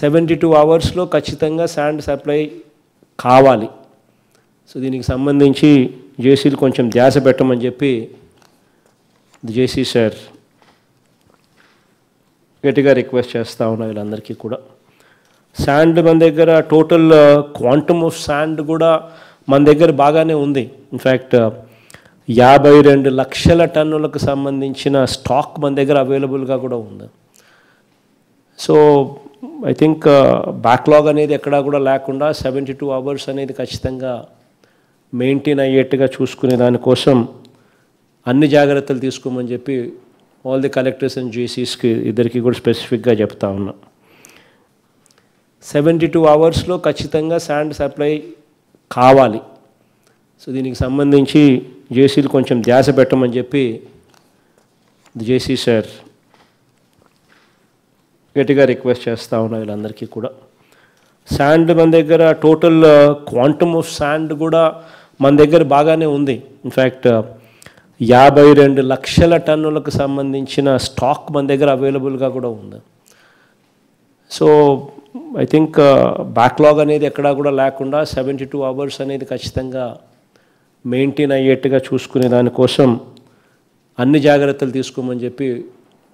Seventy two అవర్స్లో ఖచ్చితంగా sand supply కావాలి. సో దీనికి సంబంధించి జేసీలు కొంచెం ధ్యాస పెట్టమని చెప్పి జేసీ సార్ గట్టిగా రిక్వెస్ట్ చేస్తూ ఉన్నా వీళ్ళందరికీ కూడా. శాండ్ మన దగ్గర టోటల్ క్వాంటమ్ ఆఫ్ శాండ్ కూడా మన దగ్గర బాగానే ఉంది. ఇన్ఫ్యాక్ట్ యాభై రెండు లక్షల టన్నులకు సంబంధించిన స్టాక్ మన దగ్గర అవైలబుల్గా కూడా ఉంది. సో ఐ థింక్ బ్యాక్లాగ్ అనేది ఎక్కడా కూడా లేకుండా సెవెంటీ టూ అవర్స్ అనేది ఖచ్చితంగా మెయింటైన్ అయ్యేట్టుగా చూసుకునే దానికోసం అన్ని జాగ్రత్తలు తీసుకోమని చెప్పి ఆల్ ది కలెక్టర్స్ అండ్ జేసీస్కి ఇద్దరికి కూడా స్పెసిఫిక్గా చెప్తా ఉన్నా. సెవెంటీ టూ అవర్స్లో ఖచ్చితంగా శాండ్ సప్లై కావాలి. సో దీనికి సంబంధించి జేసీలు కొంచెం ధ్యాస పెట్టమని చెప్పి జేసీ సార్ గట్టిగా రిక్వెస్ట్ చేస్తూ ఉన్నా వీళ్ళందరికీ కూడా. శాండ్ మన దగ్గర టోటల్ క్వాంటమ్ ఆఫ్ శాండ్ కూడా మన దగ్గర బాగానే ఉంది. ఇన్ఫ్యాక్ట్ యాభై రెండు లక్షల టన్నులకు సంబంధించిన స్టాక్ మన దగ్గర అవైలబుల్గా కూడా ఉంది. సో ఐ థింక్ బ్యాక్లాగ్ అనేది ఎక్కడా కూడా లేకుండా సెవెంటీ టూ అవర్స్ అనేది ఖచ్చితంగా మెయింటైన్ అయ్యేట్టుగా చూసుకునే దానికోసం అన్ని జాగ్రత్తలు తీసుకోమని చెప్పి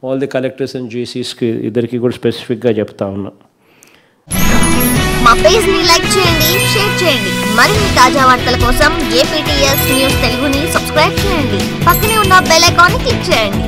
ఆల్ ది కలెక్టర్స్ అండ్ జేసీస్కి ఇద్దరికి కూడా స్పెసిఫిక్గా చెప్తా ఉన్నా. మా పేజ్ని లైక్ చేయండి షేర్ చేయండి. మరిన్ని తాజా వార్తల కోసం ఏపీటీఎస్ న్యూస్ తెలుగుని సబ్స్క్రైబ్ చేయండి. పక్కనే ఉన్న బెల్ ఐకాన్ క్లిక్ చేయండి.